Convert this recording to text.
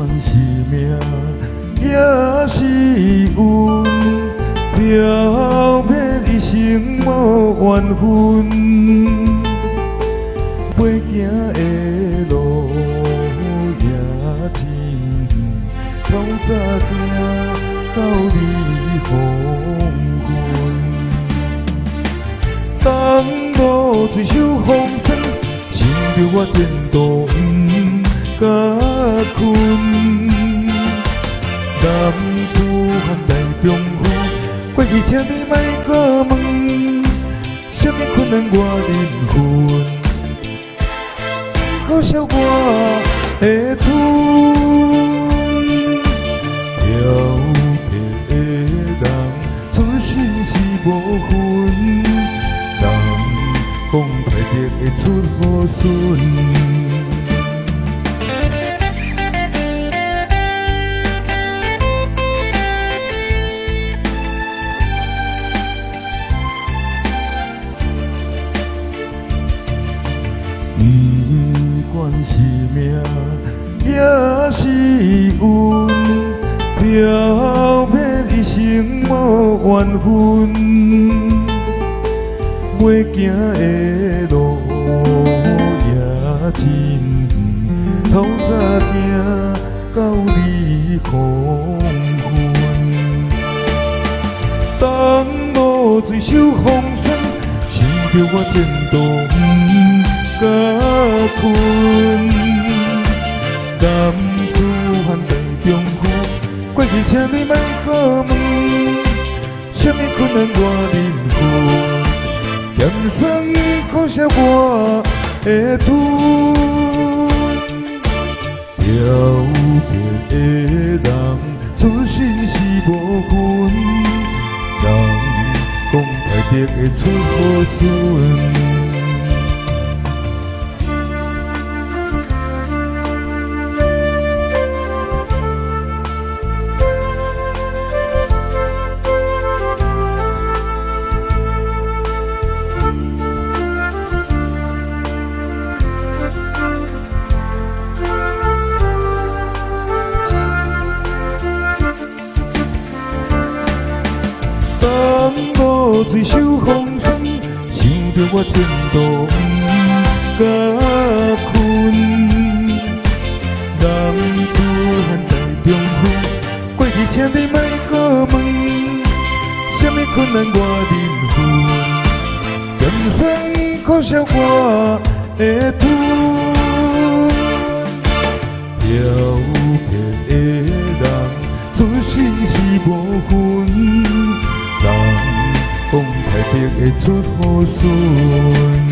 全是命，也是运，漂泊一生无缘分。要行的路也天远，早走到你黄昏。当雨水受风声，想着我前途。甲甲困。男子汉大丈夫。过去，请你莫搁问，什么困难我忍分，可惜我会吞。漂泊的人，出身是无分，人讲歹得会出好孙。不管是命也是运，漂泊一生无缘分，要行的路也真，透早行到日黄昏。当无水手风霜，想着我前途。甲困，男子汉大丈夫，过去请你莫搁问，什么困难我忍负，咸酸可惜我会吞。漂泊的人，出身是无分，人讲歹得会出好孙。无水手风霜，想着我前途不甲困。男子汉大丈夫，过去请你莫搁问，什么困难我忍分，咸酸可惜我会吞。漂泊的人，出身是无分。人讲歹得会出好孙。